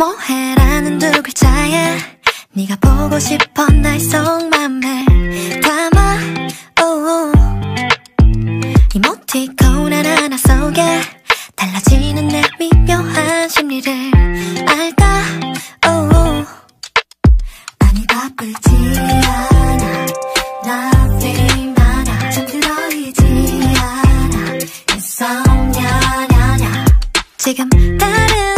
뭐해라는 두 글자에 네가 보고 싶어 날 속맘에 담아. 이모티콘 하나하나 속에 달라지는 내 미묘한 심리를 알까? 오. 아니 바쁘지 않아. 나 지금 다른